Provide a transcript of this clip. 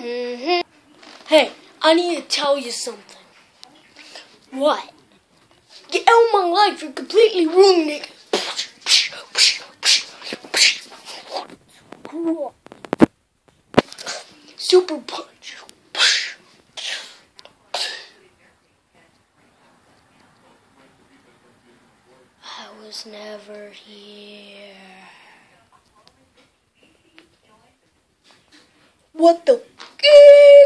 Hey, I need to tell you something. What? Get out of my life, you're completely ruining it. Super punch. I was never here. What the? Okay.